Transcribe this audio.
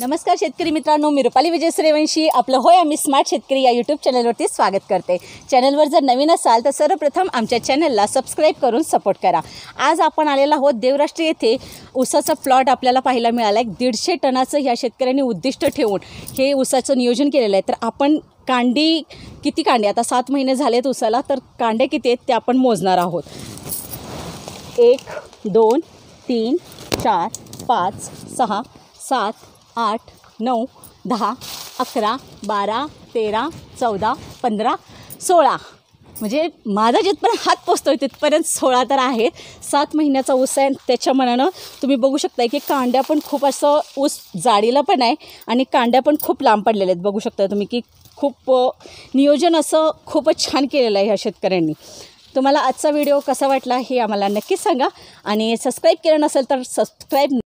नमस्कार शेतकरी मित्रांनो मी रुपाली विजय सूर्यवंशी आपलं होय आम्ही स्मार्ट शेतकरी या यूट्यूब चॅनलवरती स्वागत करते. चॅनलवर जर नवीन असाल तर सर्वप्रथम आमच्या चॅनलला सबस्क्राईब करून सपोर्ट करा. आज आपण आलेला आहोत देवराष्ट्र येथे. ऊसाचा प्लॉट आपल्याला पाहायला मिळाला. आहे दीडशे टनाचं ह्या शेतकऱ्यांनी उद्दिष्ट ठेवून हे ऊसाचं नियोजन केलेलं आहे. तर आपण कांडी किती कांडे? आता सात महिने झालेत ऊसाला तर कांडे किती आहेत ते आपण मोजणार आहोत. एक दोन तीन चार पाच सहा सात आठ नऊ दहा अकरा बारा तेरा चौदा पंधरा सोळा. म्हणजे माझा जिथपर्यंत हात पोचतो आहे तिथपर्यंत सोळा तर आहेत. सात महिन्याचा ऊस आहे त्याच्या मनानं तुम्ही बघू शकताय की कांड्या पण खूप असं ऊस जाडीला पण आहे आणि कांड्या पण खूप लांब पडलेल्या आहेत. बघू शकता तुम्ही की खूप नियोजन असं खूपच छान केलेलं आहे ह्या शेतकऱ्यांनी. तुम्हाला आजचा व्हिडिओ कसा वाटला हे आम्हाला नक्कीच सांगा आणि सबस्क्राईब केलं नसेल तर सबस्क्राईब